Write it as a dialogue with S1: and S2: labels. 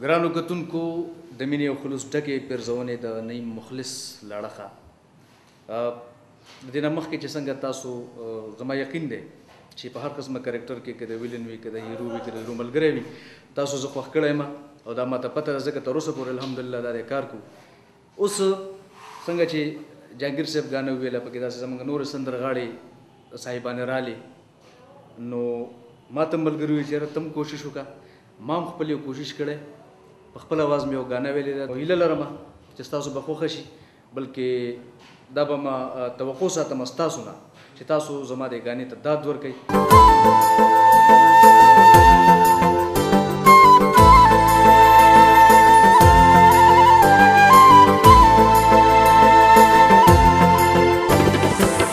S1: ګرانو کتونکو د مینې او خلوص ډکې پیرزونې د نعیم مخلص له اړخه. د دې نه مخکې چې څنګه تاسو زما یقین دی چې په هر قسمه کرکټر کې که د ویلن وي که د هیرو وي که د هیرو ملګری وي تاسو زه خوښ کړی یم او دا ماته پته ده ځکه تر اوسه پورې الحمدلله دا دی کار کو اوس څنګه چې جهانګیر صاحب ګانه ویله پکې داسې زمونږ نورې سندرغاړې صاحبانې رالې نو ما ته ملګري وي چې تم کوشش وکړه ما هم خپل یو کوشش کړی په خپل اواز مې یو غانه ویلې ده هیله لرم چې تاسو به خوښ شي بلکې دا به ما توقع ساتم تاسو نه چې تاسو زما د غانې ته داد ورکړئ